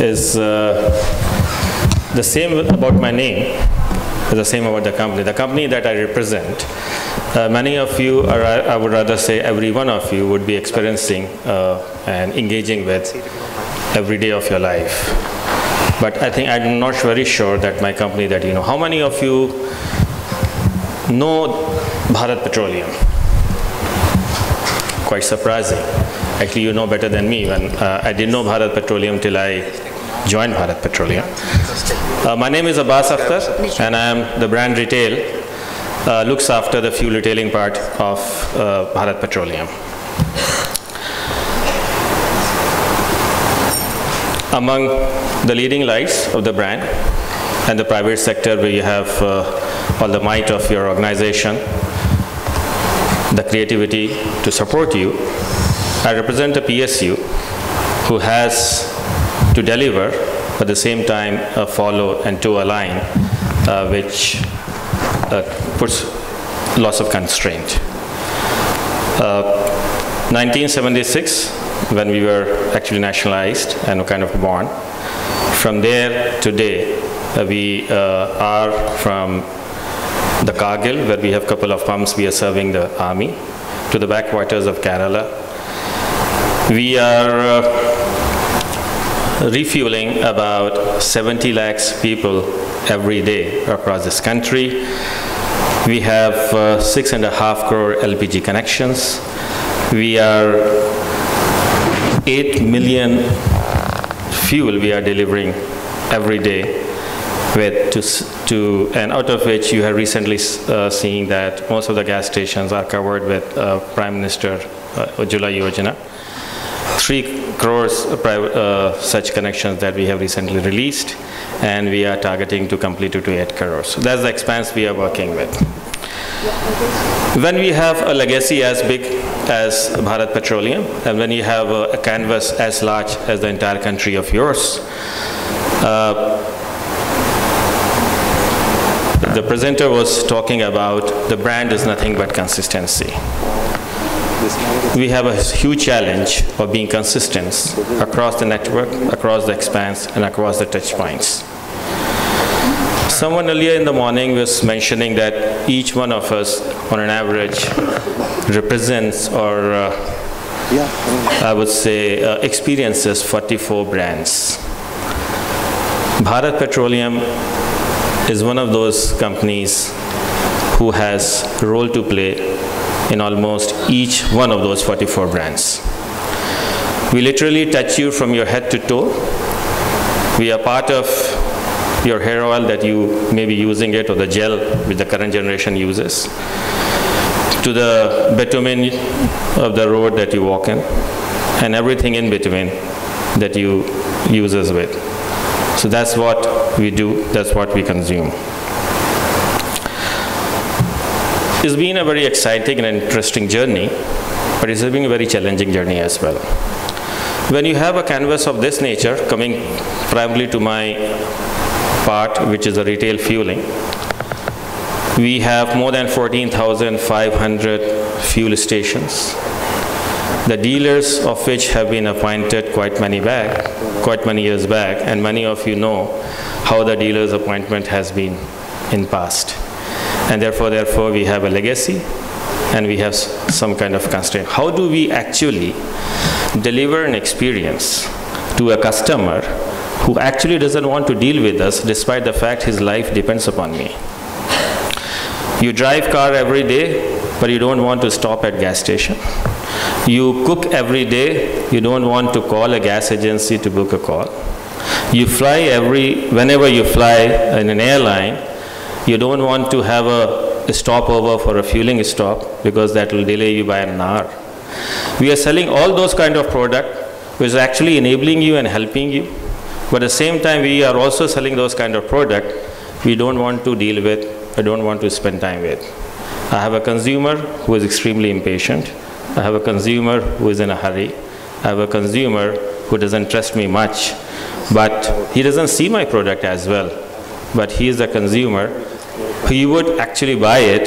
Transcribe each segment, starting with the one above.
is uh, the same about my name is the same about the company. The company that I represent, uh, many of you, or I, I would rather say every one of you, would be experiencing uh, and engaging with every day of your life. But I think I'm not very sure that my company that you know. How many of you know Bharat Petroleum? Quite surprising. Actually, you know better than me. When uh, I didn't know Bharat Petroleum till I joined Bharat Petroleum. Uh, my name is Abbas Akhtar, and I am the brand retail. Uh, looks after the fuel retailing part of uh, Bharat Petroleum. Among the leading lights of the brand and the private sector, we have uh, all the might of your organization, the creativity to support you. I represent a PSU who has to deliver, but at the same time uh, follow and to align, uh, which uh, puts lots of constraint. 1976, when we were actually nationalized and kind of born. From there today, uh, we uh, are from the Kargil, where we have a couple of pumps, we are serving the army, to the backwaters of Kerala. We are uh, refueling about 70 lakhs people every day across this country. We have uh, six and a half crore LPG connections. We are 8 million fuel we are delivering every day with to, to and out of which you have recently uh, seen that most of the gas stations are covered with uh, Prime Minister uh, Yojana. Three crores uh, such connections that we have recently released and we are targeting to complete it to 8 crores. So that's the expanse we are working with. When we have a legacy as big as Bharat Petroleum, and when you have a, a canvas as large as the entire country of yours, uh, the presenter was talking about the brand is nothing but consistency. We have a huge challenge of being consistent across the network, across the expanse, and across the touch points. Someone earlier in the morning was mentioning that each one of us, on an average, represents or uh, I would say uh, experiences 44 brands. Bharat Petroleum is one of those companies who has a role to play in almost each one of those 44 brands. We literally touch you from your head to toe. We are part of your hair oil that you may be using it or the gel which the current generation uses to the bitumen of the road that you walk in and everything in between that you uses with. So that's what we do, that's what we consume. It's been a very exciting and interesting journey, but it's been a very challenging journey as well. When you have a canvas of this nature coming primarily to my part, which is the retail fueling, we have more than 14,500 fuel stations. The dealers of which have been appointed quite many back, quite many years back, and many of you know how the dealer's appointment has been in past. And therefore, therefore, we have a legacy and we have some kind of constraint. How do we actually deliver an experience to a customer who actually doesn't want to deal with us despite the fact his life depends upon me? You drive car every day, but you don't want to stop at gas station. You cook every day, you don't want to call a gas agency to book a call. You fly every, whenever you fly in an airline, you don't want to have a, a stopover for a fueling stop because that will delay you by an hour. We are selling all those kind of product which is actually enabling you and helping you. But at the same time, we are also selling those kind of product we don't want to deal with I don't want to spend time with. I have a consumer who is extremely impatient. I have a consumer who is in a hurry. I have a consumer who doesn't trust me much, but he doesn't see my product as well. But he is a consumer. He would actually buy it,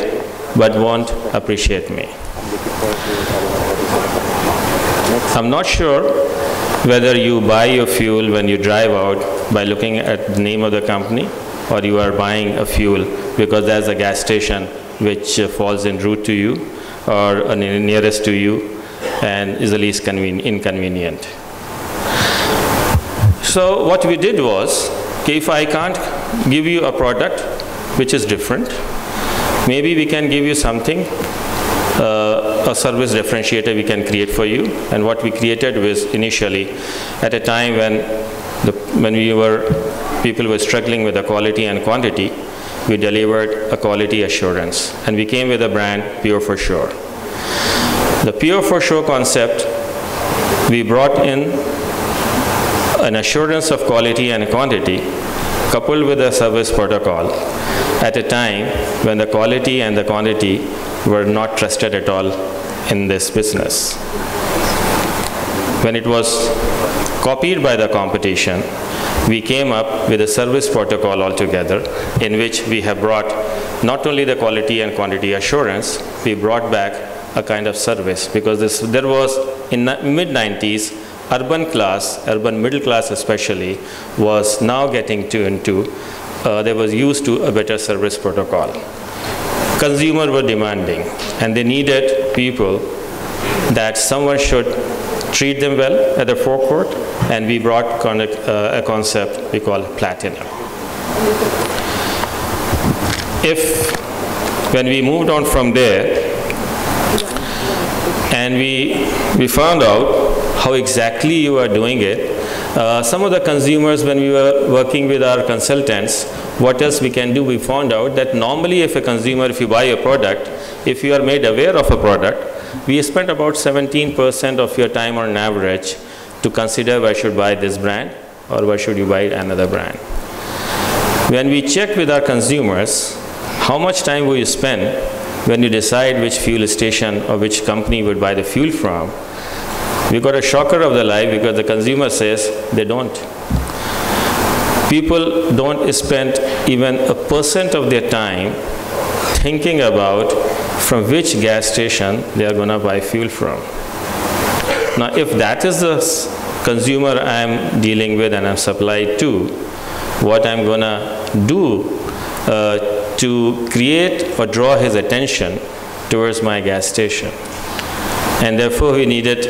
but won't appreciate me. I'm not sure whether you buy your fuel when you drive out by looking at the name of the company or you are buying a fuel because there's a gas station which falls en route to you or uh, nearest to you and is the least inconvenient. So what we did was, if I can't give you a product which is different, maybe we can give you something uh, a service differentiator we can create for you. And what we created was initially at a time when, the, when we were, people were struggling with the quality and quantity, we delivered a quality assurance. And we came with a brand, Pure for Sure. The Pure for Sure concept, we brought in an assurance of quality and quantity coupled with a service protocol at a time when the quality and the quantity were not trusted at all in this business. When it was copied by the competition, we came up with a service protocol altogether in which we have brought not only the quality and quantity assurance, we brought back a kind of service because this, there was in mid 90s urban class, urban middle class especially, was now getting tuned to, uh, they was used to a better service protocol consumers were demanding and they needed people that someone should treat them well at the forecourt and we brought uh, a concept we call platinum. If when we moved on from there and we, we found out how exactly you are doing it, uh, some of the consumers when we were working with our consultants what else we can do? We found out that normally if a consumer, if you buy a product, if you are made aware of a product, we spend about 17% of your time on average to consider why should buy this brand or why should you buy another brand. When we check with our consumers, how much time will you spend when you decide which fuel station or which company would buy the fuel from, we got a shocker of the life because the consumer says they don't people don't spend even a percent of their time thinking about from which gas station they are going to buy fuel from. Now, if that is the consumer I'm dealing with and I'm supplied to, what I'm going to do uh, to create or draw his attention towards my gas station. And therefore, we needed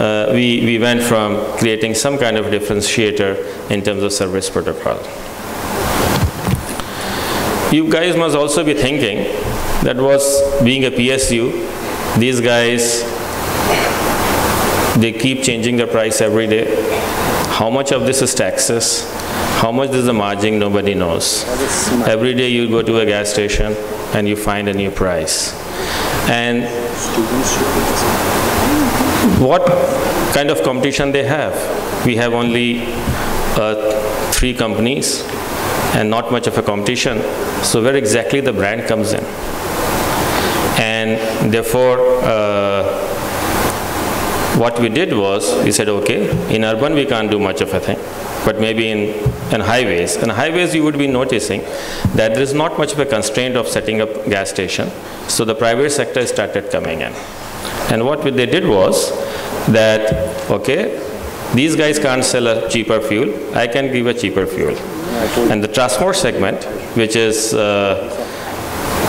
uh, we, we went from creating some kind of differentiator in terms of service protocol. You guys must also be thinking that was being a PSU, these guys, they keep changing the price every day. How much of this is taxes? How much is the margin? Nobody knows. Every day you go to a gas station and you find a new price. And what kind of competition they have. We have only uh, three companies and not much of a competition. So where exactly the brand comes in. And therefore, uh, what we did was, we said, okay, in urban we can't do much of a thing, but maybe in, in highways. In highways you would be noticing that there is not much of a constraint of setting up gas station. So the private sector started coming in. And what they did was that, okay, these guys can't sell a cheaper fuel, I can give a cheaper fuel. And the transport segment, which is uh,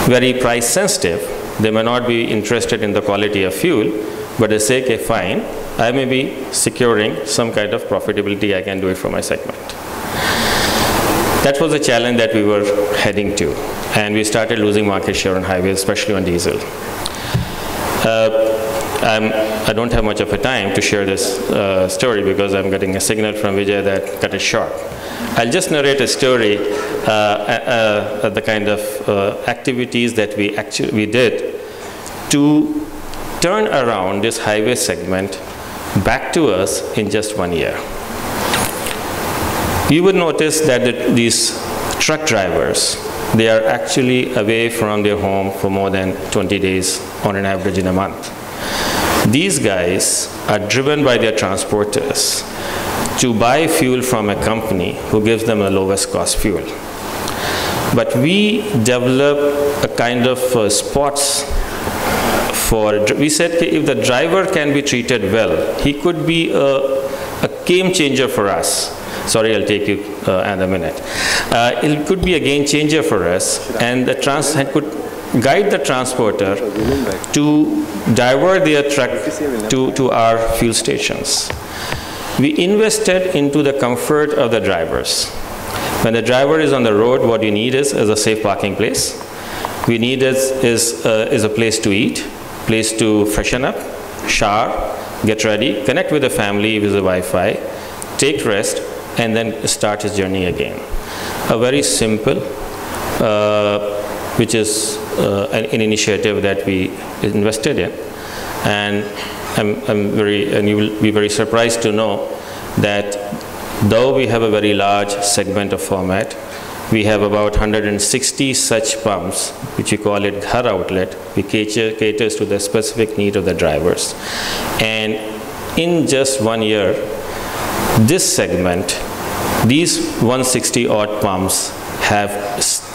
very price sensitive, they may not be interested in the quality of fuel, but they say, okay, fine, I may be securing some kind of profitability, I can do it for my segment. That was the challenge that we were heading to. And we started losing market share on highways, especially on diesel. Uh, I'm, I do not have much of a time to share this uh, story because I'm getting a signal from Vijay that cut it short. I'll just narrate a story, uh, uh, uh the kind of uh, activities that we actually we did to turn around this highway segment back to us in just one year. You would notice that the, these truck drivers, they are actually away from their home for more than 20 days on an average in a month. These guys are driven by their transporters to buy fuel from a company who gives them the lowest cost fuel. But we develop a kind of uh, spots for, we said if the driver can be treated well, he could be a a game changer for us. Sorry, I'll take you uh, in a minute. Uh, it could be a game changer for us, and the trans could guide the transporter to divert their truck to, to our fuel stations. We invested into the comfort of the drivers. When the driver is on the road, what you need is, is a safe parking place. We need is, is, uh, is a place to eat, place to freshen up, shower, get ready, connect with the family with the Wi-Fi, take rest, and then start his journey again. A very simple, uh, which is uh, an, an, initiative that we invested in. And I'm, I'm very, and you will be very surprised to know that though we have a very large segment of format, we have about 160 such pumps, which we call it Ghar outlet, which cater, caters to the specific need of the drivers. And in just one year, this segment, these 160 odd pumps have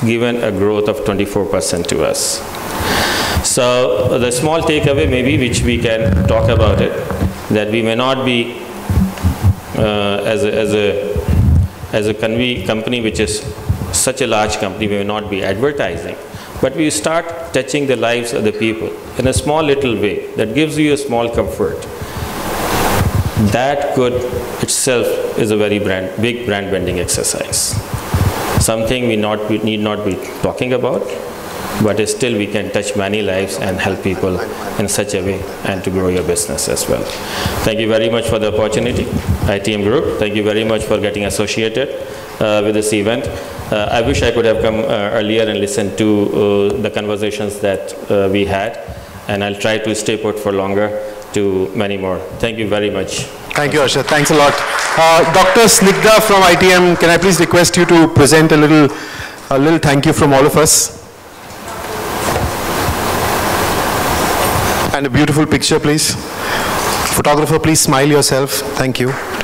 given a growth of 24% to us. So the small takeaway maybe which we can talk about it, that we may not be uh, as a, as a, as a company which is such a large company, may not be advertising, but we start touching the lives of the people in a small little way that gives you a small comfort. That could itself is a very brand, big brand bending exercise. Something we, not, we need not be talking about, but still we can touch many lives and help people in such a way and to grow your business as well. Thank you very much for the opportunity. ITM Group, thank you very much for getting associated with this event. Uh, I wish I could have come uh, earlier and listened to uh, the conversations that uh, we had and I'll try to stay put for longer to many more. Thank you very much. Thank you, Asha. Thanks a lot. Uh, Dr. Snigdha from ITM, can I please request you to present a little, a little thank you from all of us? And a beautiful picture, please. Photographer, please smile yourself. Thank you.